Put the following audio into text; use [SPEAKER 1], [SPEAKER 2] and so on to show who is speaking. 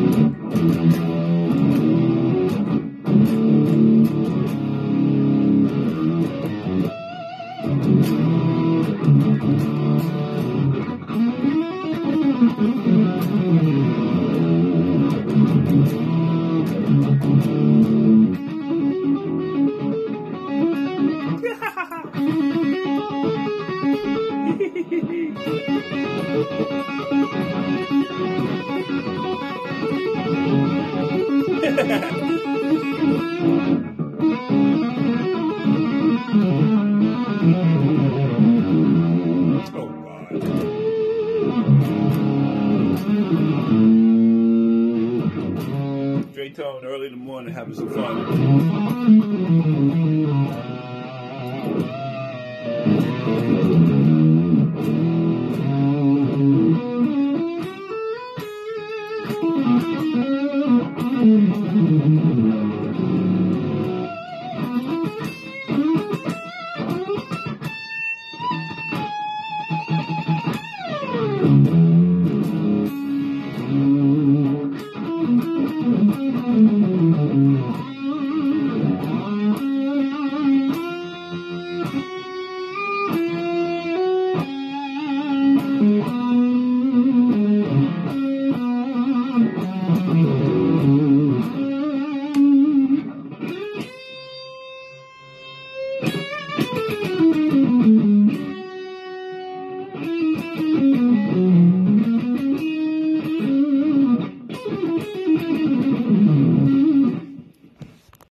[SPEAKER 1] oh God. Oh, Dre Tone early in the morning having some fun.